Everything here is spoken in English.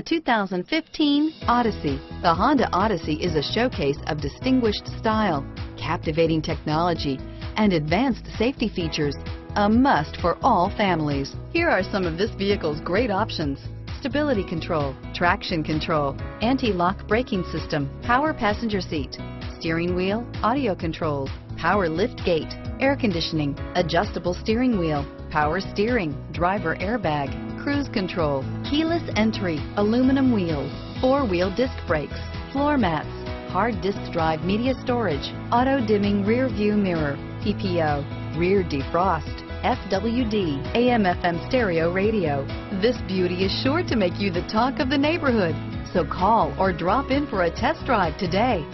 The 2015 Odyssey. The Honda Odyssey is a showcase of distinguished style, captivating technology, and advanced safety features. A must for all families. Here are some of this vehicle's great options. Stability control, traction control, anti-lock braking system, power passenger seat, steering wheel, audio controls, power lift gate, air conditioning, adjustable steering wheel, power steering, driver airbag, cruise control, keyless entry, aluminum wheels, four-wheel disc brakes, floor mats, hard disk drive media storage, auto dimming rear view mirror, PPO, rear defrost, FWD, AM FM stereo radio. This beauty is sure to make you the talk of the neighborhood. So call or drop in for a test drive today.